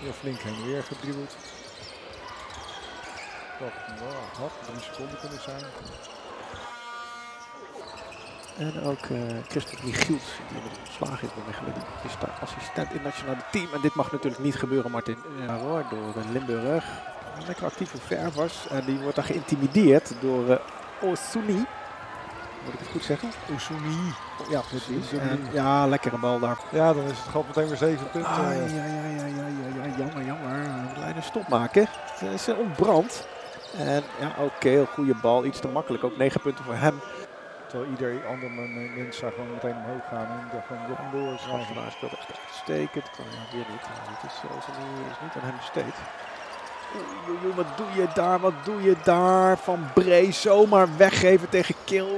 Heel flink heen en weer gedribbeld. Dat nou, had drie seconden kunnen zijn. En ook eh Christophe Michiels, die met ontslagen is bij Mechelen. Is daar assistent in het nationale team. En dit mag natuurlijk niet gebeuren, Martin. Ja hoor, door eh, Limburg. Een lekker actieve ververs. En die wordt daar geïntimideerd door eh Osuni. Moet ik het goed zeggen? Oesuni. Ja, precies. Osuni. En, ja, lekkere bal daar. Ja, dan is het gat meteen weer 7 punten. Ah, ja, ja, ja, ja, ja, ja, jammer, jammer. Een kleine stop maken. Het is eh, ontbrand. En ja, oké, heel goede bal. Iets te makkelijk. Ook 9 punten voor hem. Terwijl ieder ander men- mens zou gewoon meteen omhoog gaan en door en door schrijven. Schaffernaar speelt echt uitstekend. Kan ja, weer niet. Het is, nu is niet aan hem besteed. Oei, oei, oei, wat doe je daar? Wat doe je daar? Van Bree zomaar weggeven tegen Kil.